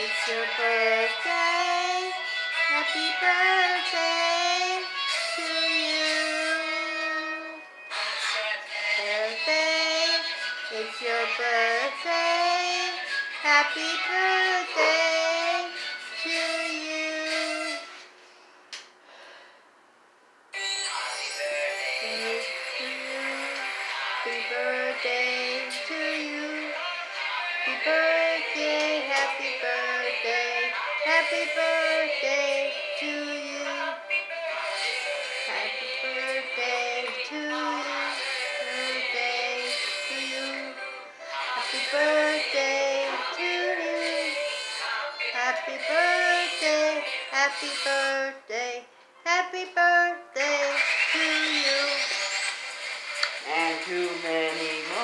It's your birthday. Happy birthday to you. Birthday. It's your birthday. Happy birthday to you. Happy birthday to you. Happy birthday, happy birthday to you. Happy birthday to you, birthday to you. Happy birthday to you. Happy birthday, happy birthday, happy birthday to you. And too many more.